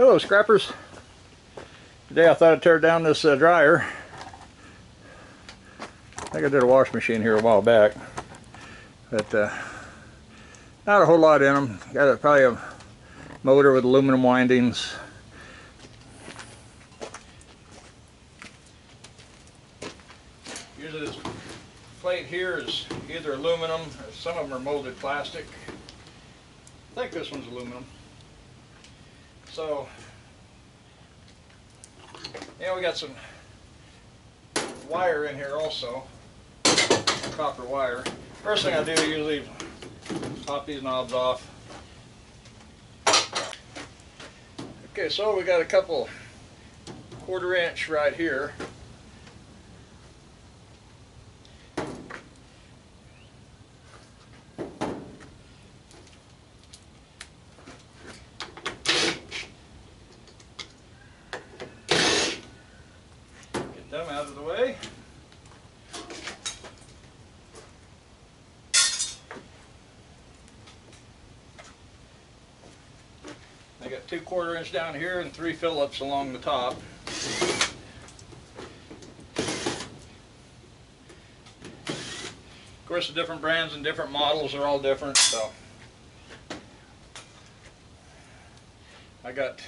Hello scrappers. Today I thought I'd tear down this uh, dryer. I think I did a wash machine here a while back. But uh, not a whole lot in them. Got a, probably a motor with aluminum windings. Usually this plate here is either aluminum, or some of them are molded plastic. I think this one's aluminum. So, yeah, we got some wire in here also, copper wire. First thing I do usually pop these knobs off. Okay, so we got a couple quarter inch right here. Them out of the way. I got two quarter inch down here and three Phillips along the top. Of course, the different brands and different models are all different, so. I got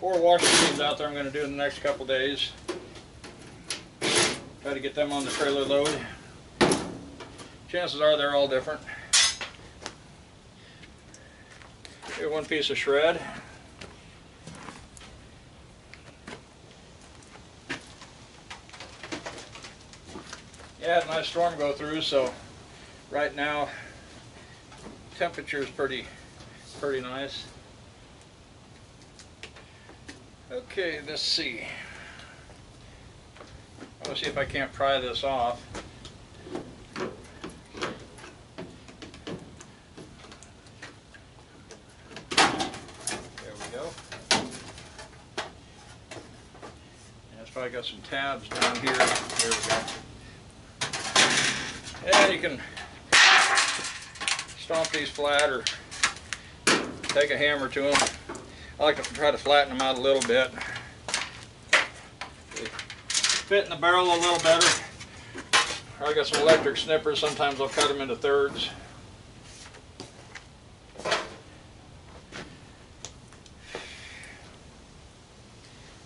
four wash machines out there I'm going to do in the next couple days. Try to get them on the trailer load. Chances are they're all different. Here, one piece of shred. Yeah, nice storm go through, so right now temperature is pretty, pretty nice. Okay, let's see. Let's see if I can't pry this off. There we go. And it's probably got some tabs down here. There we go. And you can stomp these flat or take a hammer to them. I like to try to flatten them out a little bit. Fit in the barrel a little better. I got some electric snippers. Sometimes I'll cut them into thirds.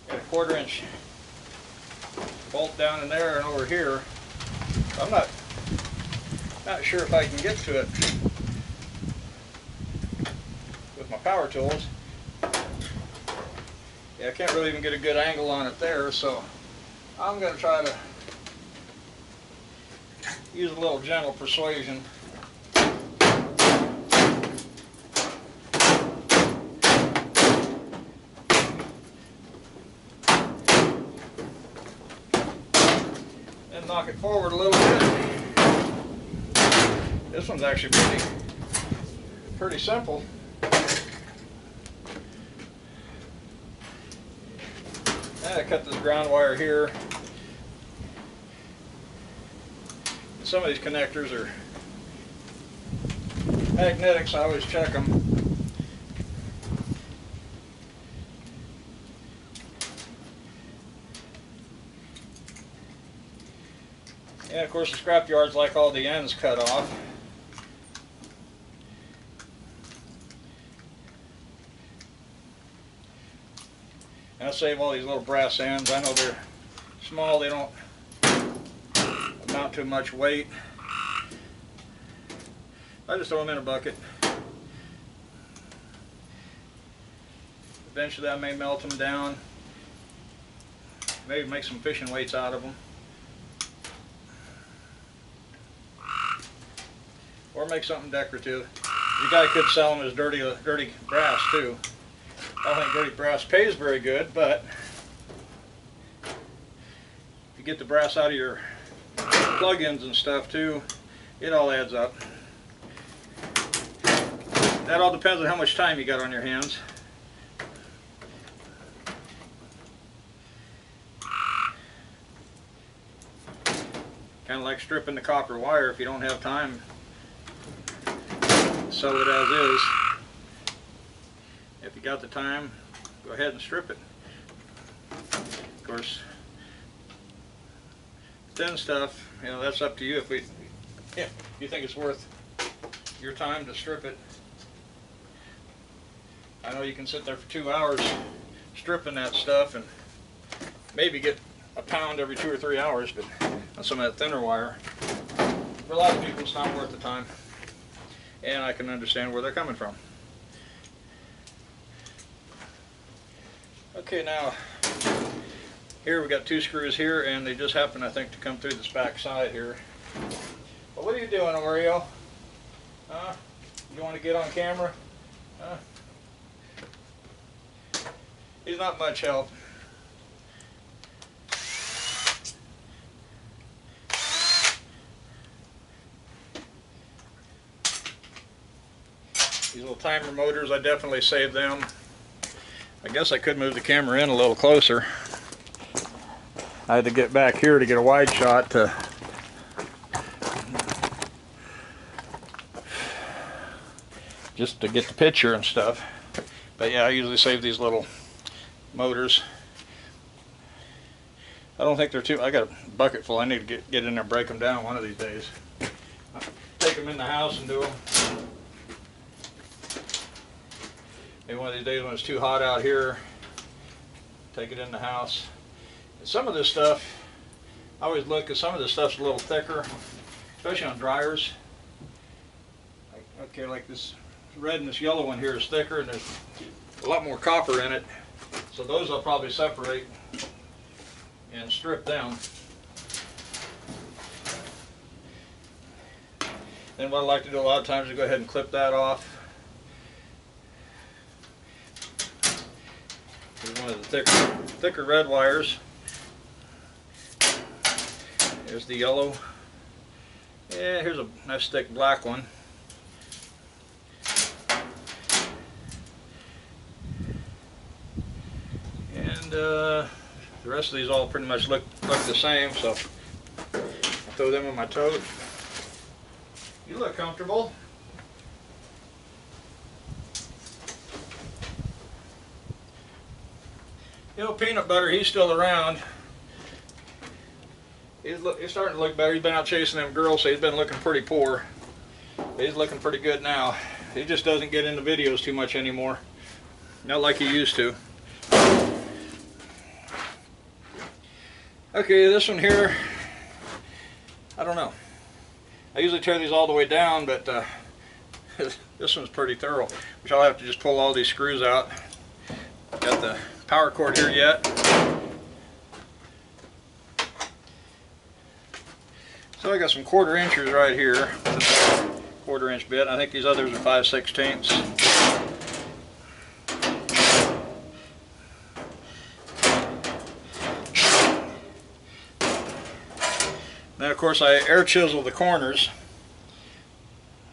Got a quarter inch bolt down in there and over here. I'm not not sure if I can get to it with my power tools. Yeah, I can't really even get a good angle on it there, so I'm going to try to use a little gentle persuasion. And knock it forward a little bit. This one's actually pretty, pretty simple. Cut this ground wire here. Some of these connectors are magnetics, I always check them. And of course the scrap yards like all the ends cut off. And I save all these little brass ends. I know they're small, they don't amount to much weight. I just throw them in a bucket. Eventually I may melt them down. Maybe make some fishing weights out of them. Or make something decorative. You guy could sell them as dirty, uh, dirty brass too. I don't think dirty brass pays very good, but if you get the brass out of your plug-ins and stuff too, it all adds up. That all depends on how much time you got on your hands. Kind of like stripping the copper wire if you don't have time. Sew it as is. If got the time, go ahead and strip it. Of course, thin stuff, you know, that's up to you if we, yeah, you think it's worth your time to strip it. I know you can sit there for two hours stripping that stuff and maybe get a pound every two or three hours, but on some of that thinner wire, for a lot of people, it's not worth the time. And I can understand where they're coming from. Okay, now, here we've got two screws here, and they just happen, I think, to come through this back side here. Well, what are you doing, Oreo? Huh? You want to get on camera? Huh? He's not much help. These little timer motors, I definitely saved them. I guess I could move the camera in a little closer. I had to get back here to get a wide shot to just to get the picture and stuff. But yeah, I usually save these little motors. I don't think they're too, I got a bucket full. I need to get, get in there and break them down one of these days. Take them in the house and do them. Maybe one of these days when it's too hot out here, take it in the house. And some of this stuff, I always look at some of this stuff's a little thicker, especially on dryers. Okay, like this red and this yellow one here is thicker and there's a lot more copper in it. So those I'll probably separate and strip them. Then what I like to do a lot of times is go ahead and clip that off. Here's one of the thicker, thicker red wires. Here's the yellow. Yeah, here's a nice thick black one. And uh, the rest of these all pretty much look look the same, so I'll throw them in my tote. You look comfortable. You know, peanut butter, he's still around. He's, look, he's starting to look better. He's been out chasing them girls, so he's been looking pretty poor. He's looking pretty good now. He just doesn't get into videos too much anymore. Not like he used to. Okay, this one here, I don't know. I usually tear these all the way down, but uh, this one's pretty thorough. Which I'll have to just pull all these screws out. Got the power cord here yet. So I got some quarter inches right here. Quarter inch bit. I think these others are 5 sixteenths. Then of course I air chisel the corners.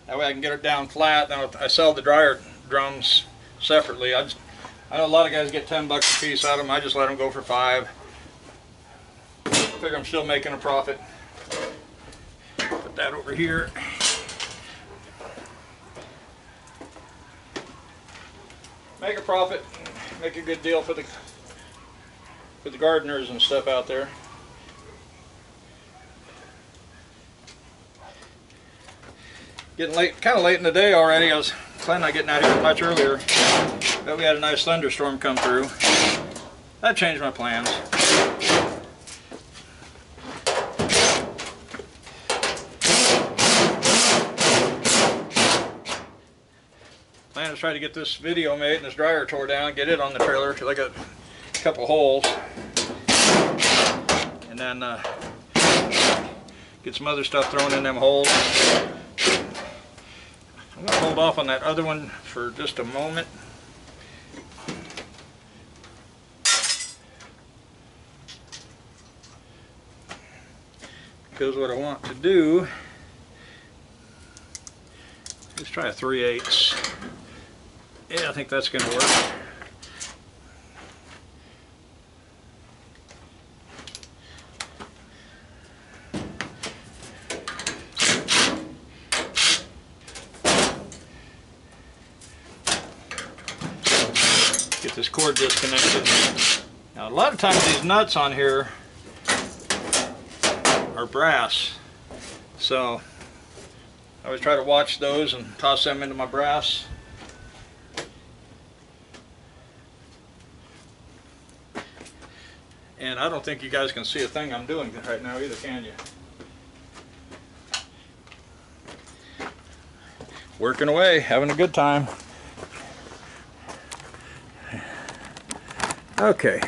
That way I can get it down flat. Now I sell the dryer drums separately. I, just, I know a lot of guys get 10 bucks a piece out of them. I just let them go for five. Figure I'm still making a profit. Put that over here. Make a profit. Make a good deal for the for the gardeners and stuff out there. Getting late, kind of late in the day already. I was planning on getting out here much earlier, but we had a nice thunderstorm come through. That changed my plans. Plan is try to get this video made and this dryer tore down, get it on the trailer because I got a couple holes, and then uh, get some other stuff thrown in them holes. I'm going to hold off on that other one for just a moment. Because what I want to do is try a 3 8 Yeah, I think that's going to work. Get this cord disconnected. Now a lot of times these nuts on here are brass. So I always try to watch those and toss them into my brass. And I don't think you guys can see a thing I'm doing right now either, can you? Working away, having a good time. Okay.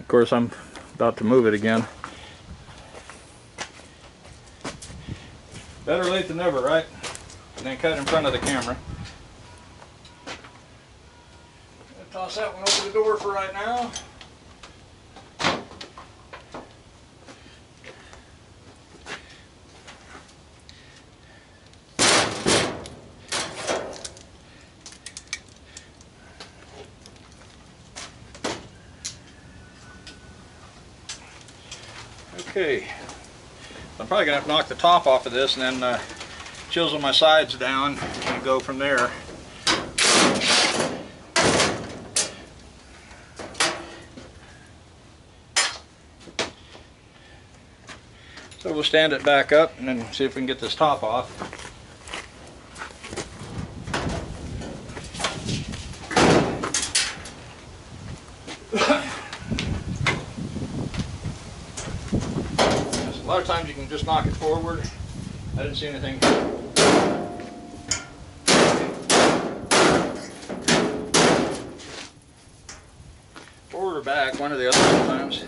Of course, I'm about to move it again. Better late than never, right? And then cut in front of the camera. Toss that one over the door for right now. Okay, I'm probably gonna have to knock the top off of this and then uh, chisel my sides down and go from there. So we'll stand it back up and then see if we can get this top off. A lot of times you can just knock it forward. I didn't see anything. Forward or back, one or the other sometimes.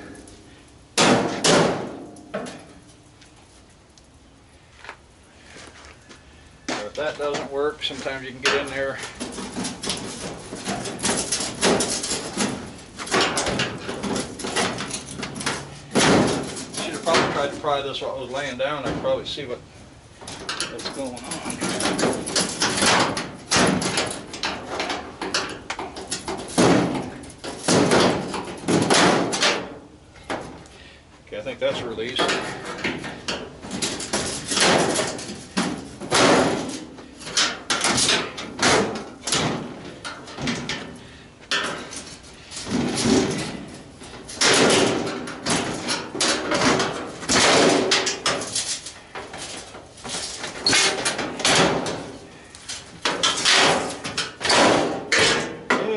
So if that doesn't work, sometimes you can get in there. Should have this while I was laying down. I probably see what what's going on. Okay, I think that's released.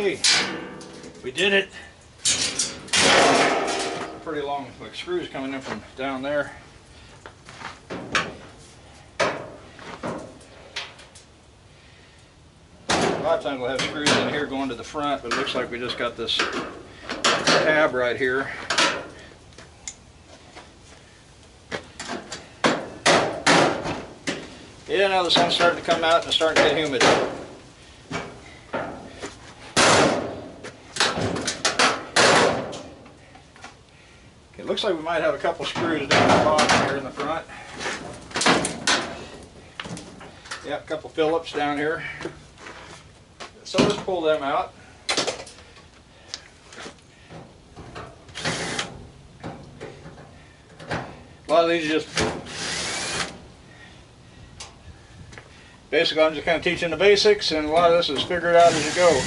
Hey, we did it. Pretty long like screws coming in from down there. A lot of times we'll have screws in here going to the front, but it looks like we just got this tab right here. Yeah, now the sun's starting to come out and it's starting to get humid. It looks like we might have a couple screws down the bottom here in the front. Yeah, a couple Phillips down here. So let's pull them out. A lot of these just basically I'm just kind of teaching the basics and a lot of this is figure it out as you go.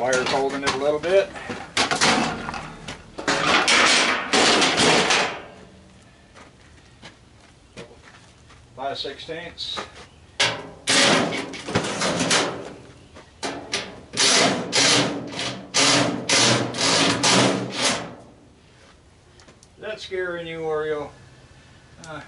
Wire's holding it a little bit. Five sixteenths. That scaring you, Oreo? Uh,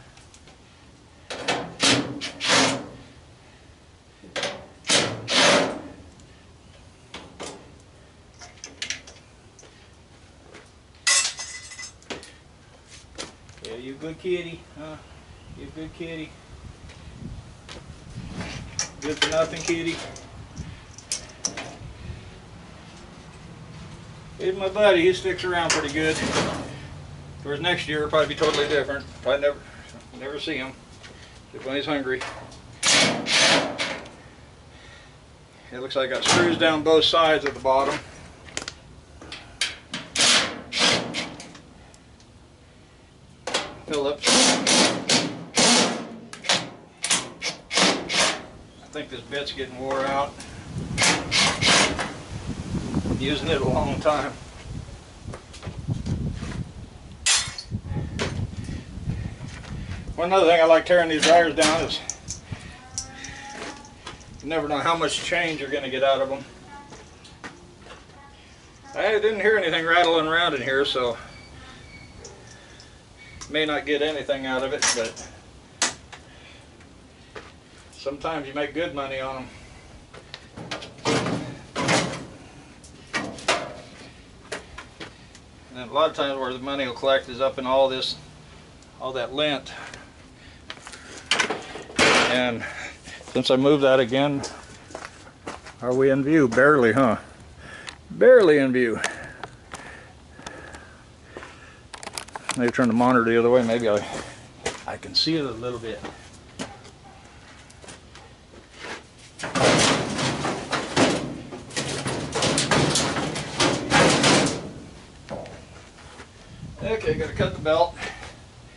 Yeah, you good kitty, huh? You good kitty. Good for nothing kitty. He's my buddy, he sticks around pretty good. Whereas next year it'll probably be totally different. Probably never never see him. When he's hungry. It looks like I got screws down both sides at the bottom. Phillips. I think this bit's getting wore out. Using it a long time. One other thing I like tearing these dryers down is you never know how much change you're going to get out of them. I didn't hear anything rattling around in here, so may not get anything out of it, but sometimes you make good money on them. And a lot of times where the money will collect is up in all this, all that lint. And since I moved that again, are we in view? Barely, huh? Barely in view. Maybe turn the monitor the other way, maybe I, I can see it a little bit. Okay, gotta cut the belt.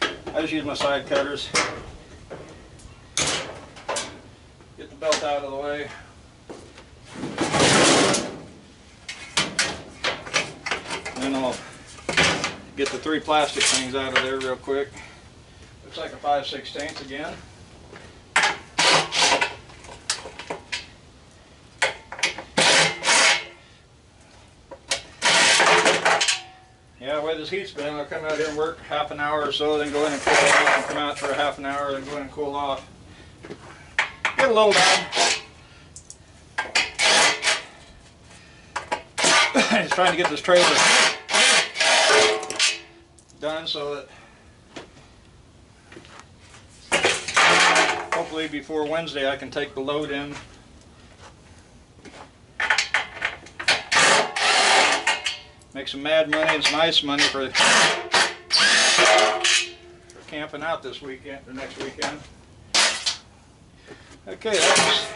I just use my side cutters. Get the belt out of the way. Then I'll get the three plastic things out of there real quick. Looks like a 5 16 again. Yeah, the way this heat's been, I'll come out here and work half an hour or so, then go in and cool off, and come out for a half an hour, then go in and cool off. Get a little down. Just trying to get this trailer done so that hopefully before Wednesday I can take the load in. Make some mad money and some nice money for, for camping out this weekend or next weekend. Okay, that's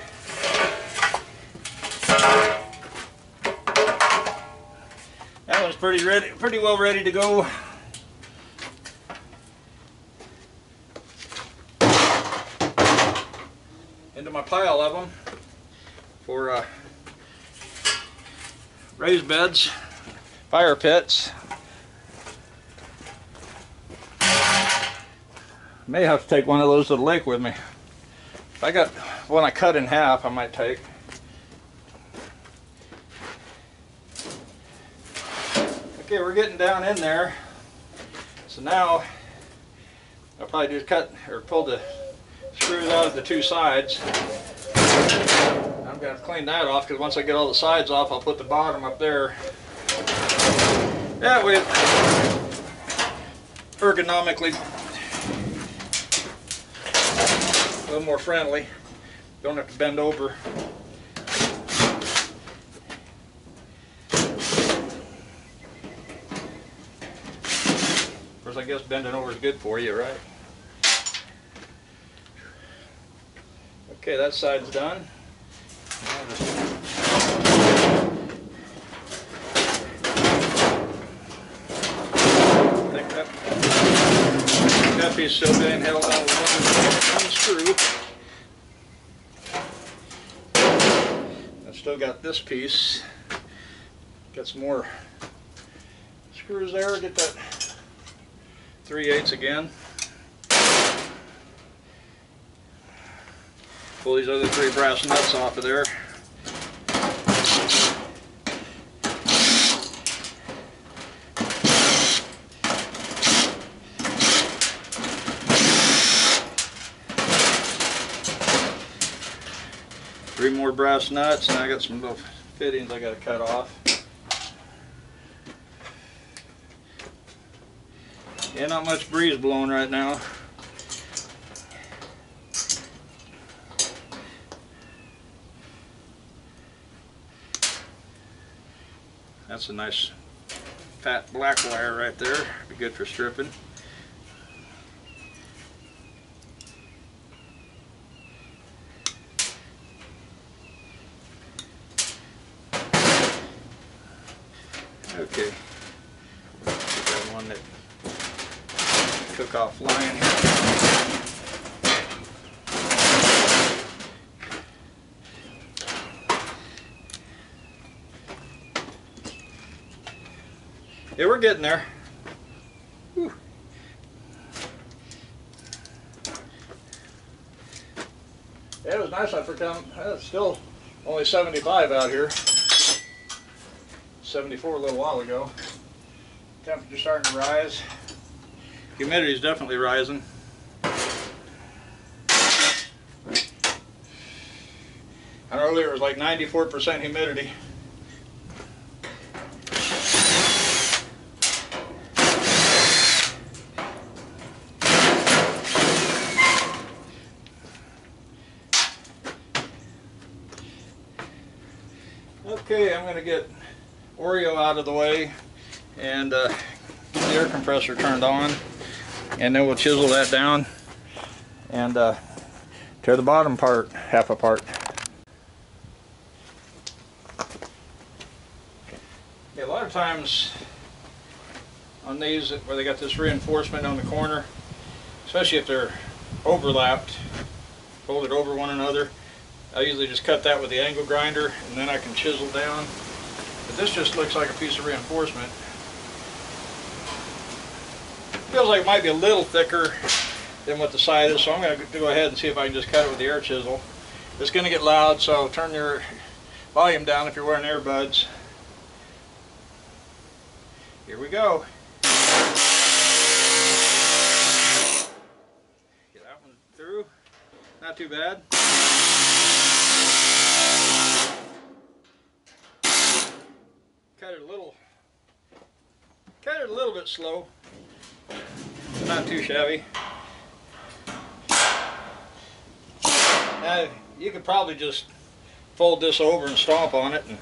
that one's pretty ready, pretty well ready to go. into my pile of them for uh, raised beds, fire pits. May have to take one of those to the lake with me. I got one I cut in half, I might take. Okay, we're getting down in there. So now I'll probably just cut or pull the screws out of the two sides. I'm going to clean that off because once I get all the sides off, I'll put the bottom up there. That way, ergonomically, little more friendly. Don't have to bend over. Of course, I guess bending over is good for you, right? Okay, that side's done. That, that piece still being held on I've still got this piece. Got some more screws there. Get that 3 eighths again. Pull these other three brass nuts off of there. Three more brass nuts, and I got some little fittings I gotta cut off. Yeah, not much breeze blowing right now. That's a nice fat black wire right there. Be good for stripping. Okay. Get that one that cook-off line here. Yeah, we're getting there. Whew. It was nice I forgot. Uh, it's still only 75 out here. 74 a little while ago. Temperature starting to rise. Humidity is definitely rising. And earlier it was like 94% humidity. Okay, I'm going to get Oreo out of the way and uh, get the air compressor turned on and then we'll chisel that down and uh, tear the bottom part half apart. A lot of times on these where they got this reinforcement on the corner, especially if they're overlapped, folded over one another, I usually just cut that with the angle grinder and then I can chisel down. But this just looks like a piece of reinforcement. Feels like it might be a little thicker than what the side is, so I'm going to go ahead and see if I can just cut it with the air chisel. It's going to get loud, so turn your volume down if you're wearing earbuds. Here we go. Get that one through. Not too bad. Cut it a little, cut it a little bit slow. Not too shabby. Now you could probably just fold this over and stomp on it and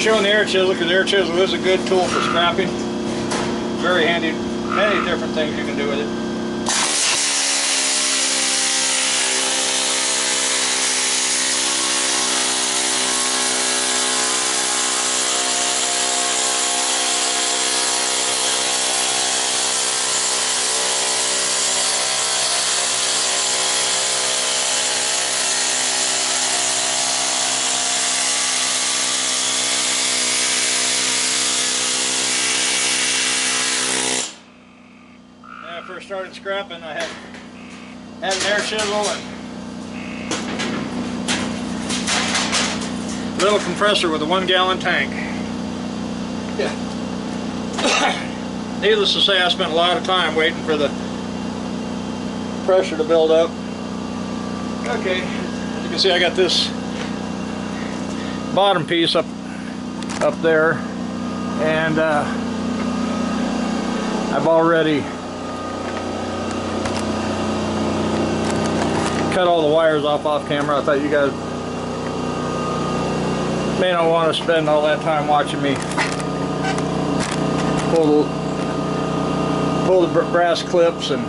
showing the air chisel because the air chisel is a good tool for scrapping. Very handy, many different things you can do with it. First started scrapping, I had had an air chisel and little compressor with a one gallon tank. Yeah. Needless to say, I spent a lot of time waiting for the pressure to build up. Okay, as you can see, I got this bottom piece up up there, and uh, I've already cut all the wires off off camera. I thought you guys may not want to spend all that time watching me pull the, pull the br- brass clips and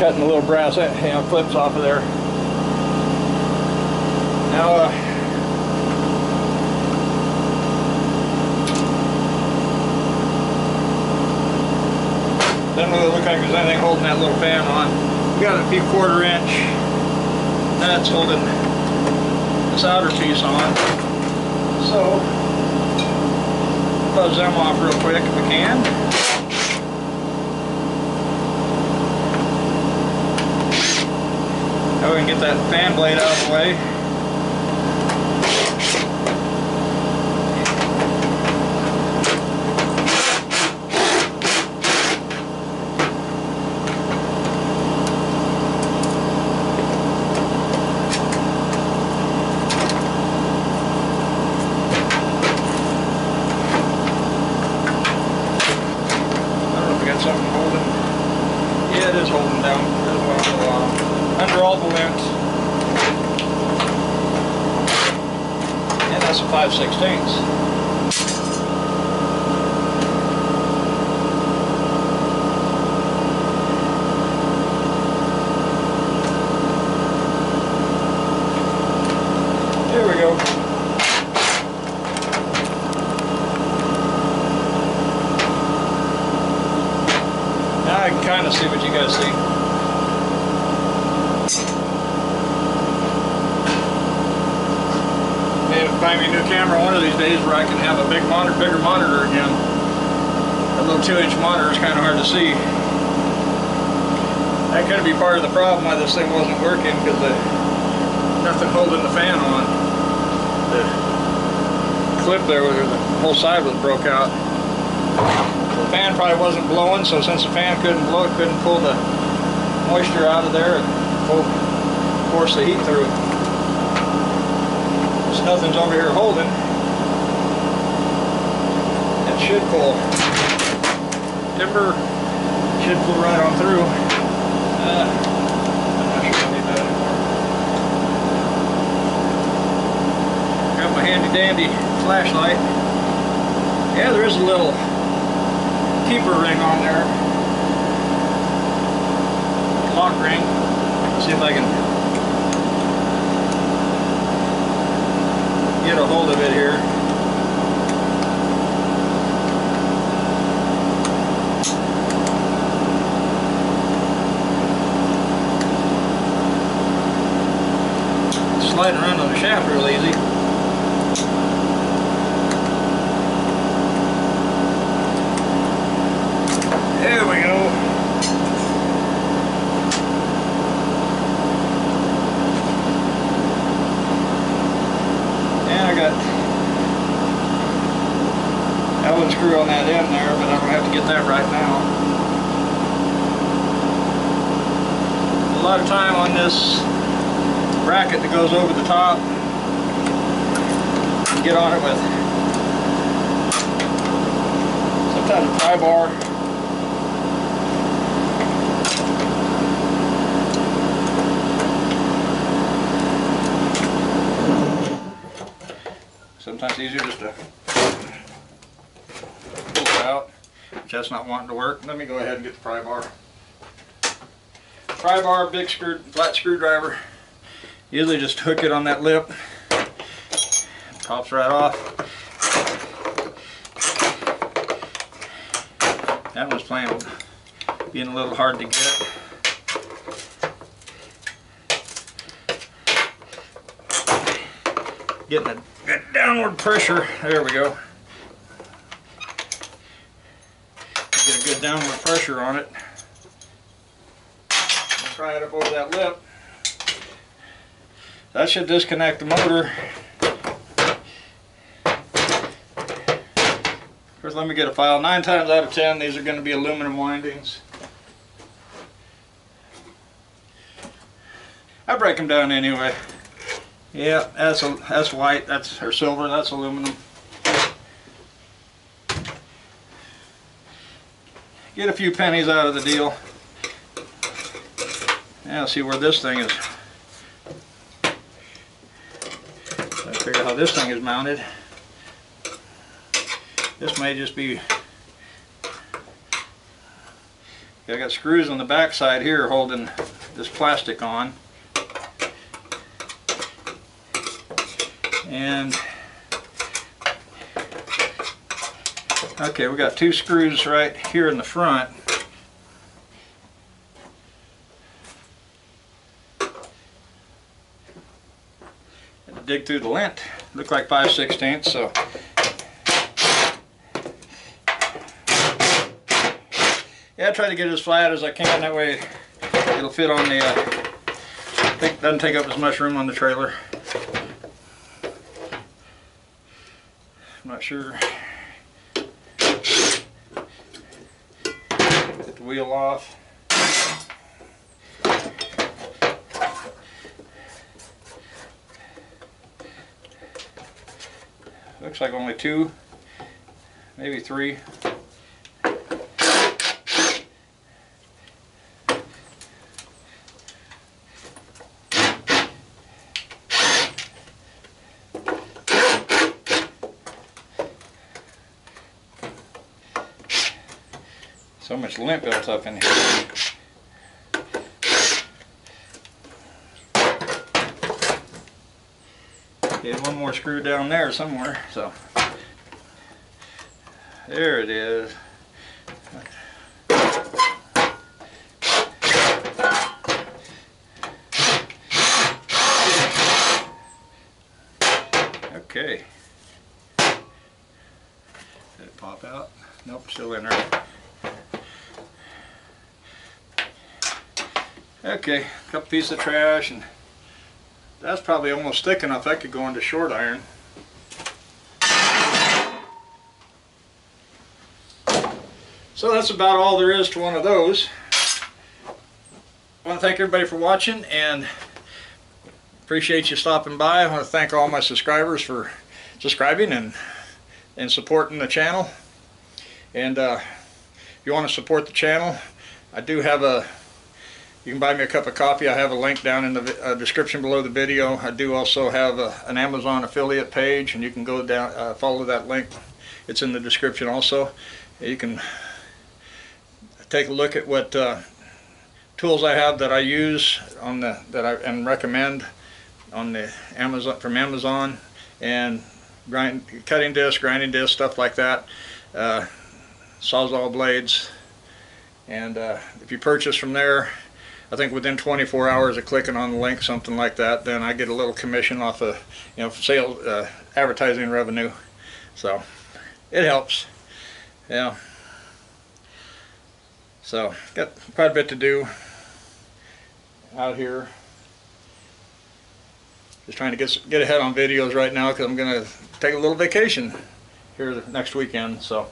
cutting the little brass uh, you know, clips off of there. Now, uh, look like there's anything holding that little fan on. We got a few quarter inch nuts holding this outer piece on. So, close them off real quick if we can. Now we can get that fan blade out of the way. got something holding. Yeah, it is holding down. It is well, uh, under all the lint. And that's a 5 16 There we go. Now I can kind see. Need to find me a new camera one of these days where I can have a big monitor, bigger monitor again. A little two-inch monitor is kind of hard to see. That could be part of the problem why this thing wasn't working because the nothing holding the fan on. The clip there, where the whole side was broke out. The fan probably wasn't blowing, so since the fan couldn't blow, it couldn't pull the moisture out of there and pull, force the heat through. So nothing's over here holding. It should pull. Timber should pull right on through. Uh, handy dandy flashlight. Yeah, there is a little keeper ring on there. Lock ring. See if I can get a hold of it here. Sliding around on the shaft real easy. There we go. And I got Allen screw on that end there, but I don't have to get that right now. A lot of time on this bracket that goes over the top. Get on it with sometimes a pry bar. Sometimes easier just to pull it out. If that's not wanting to work, let me go ahead and get the pry bar. Pry bar, big screw, flat screwdriver. Usually just hook it on that lip. Pops right off. That one's playing, being a little hard to get. Getting a good downward pressure. There we go. Downward pressure on it. Try it up over that lip. That should disconnect the motor. First, let me get a file. Nine times out of ten, these are going to be aluminum windings. I break them down anyway. Yeah, that's a, that's white. That's or silver. That's aluminum. Get a few pennies out of the deal. Now see where this thing is. I figure how this thing is mounted. This may just be. I got screws on the back side here holding this plastic on. And okay, we got two screws right here in the front. Dig through the lint. Look like 5 16 so. Yeah, I try to get it as flat as I can, that way it'll fit on the, uh, it doesn't take up as much room on the trailer. I'm not sure. Get the wheel off. Looks like only two, maybe three. Much lint built up in here. Okay, one more screw down there somewhere, so. There it is. Okay. Did it pop out? Nope, still in there. Okay, couple pieces of trash and that's probably almost thick enough that could go into short iron. So that's about all there is to one of those. I want to thank everybody for watching and appreciate you stopping by. I want to thank all my subscribers for subscribing and and supporting the channel. And uh, if you want to support the channel, I do have a you can buy me a cup of coffee. I have a link down in the uh, description below the video. I do also have a, an Amazon affiliate page, and you can go down, uh, follow that link. It's in the description also. You can take a look at what uh, tools I have that I use on the that I and recommend on the Amazon from Amazon, and grind cutting disc, grinding disc, stuff like that. Uh, Sawzall blades, and uh, if you purchase from there. I think within 24 hours of clicking on the link, something like that, then I get a little commission off of, you know, sales, uh, advertising revenue. So it helps. Yeah. So got quite a bit to do out here. Just trying to get get ahead on videos right now because I'm gonna take a little vacation here next weekend. So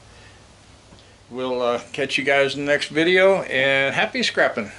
we'll uh, catch you guys in the next video and happy scrapping.